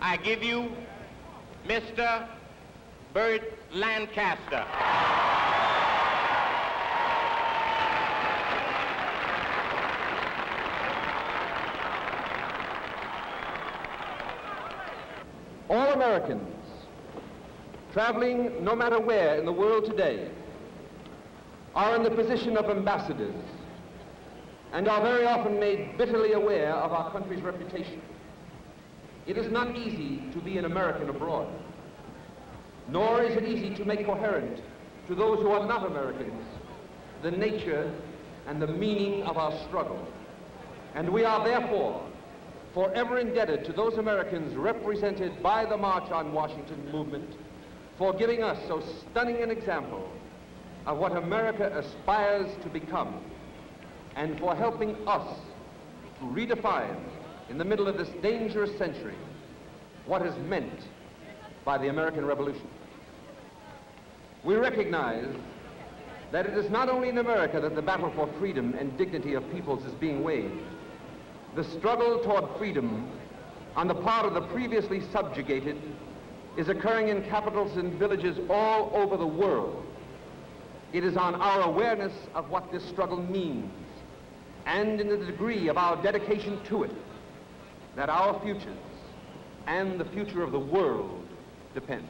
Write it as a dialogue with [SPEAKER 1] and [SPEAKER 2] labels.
[SPEAKER 1] I give you Mr. Burt Lancaster.
[SPEAKER 2] All Americans traveling no matter where in the world today are in the position of ambassadors and are very often made bitterly aware of our country's reputation. It is not easy to be an American abroad, nor is it easy to make coherent to those who are not Americans the nature and the meaning of our struggle. And we are therefore forever indebted to those Americans represented by the March on Washington movement for giving us so stunning an example of what America aspires to become and for helping us to redefine in the middle of this dangerous century what is meant by the American Revolution. We recognize that it is not only in America that the battle for freedom and dignity of peoples is being waged, the struggle toward freedom on the part of the previously subjugated is occurring in capitals and villages all over the world. It is on our awareness of what this struggle means and in the degree of our dedication to it that our futures and the future of the world depend.